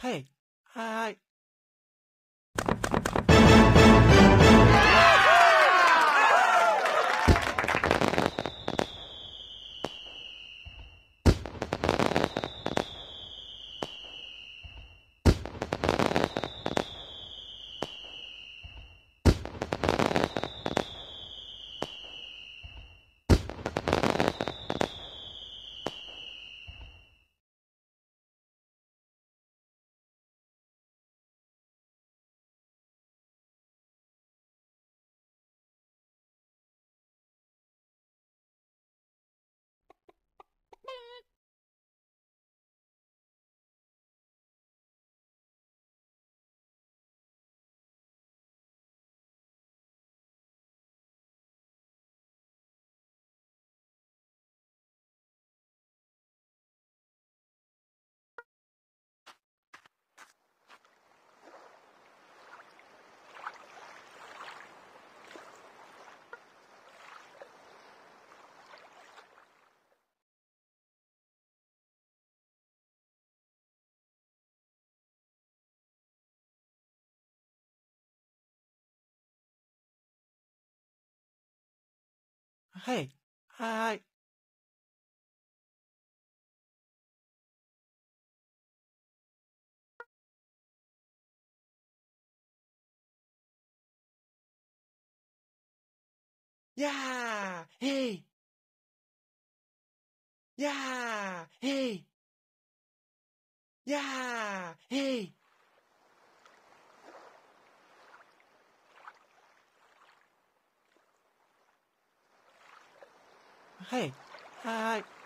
はい。はい。はい。はーい。やーへいやーへいやーへいはい。はーい。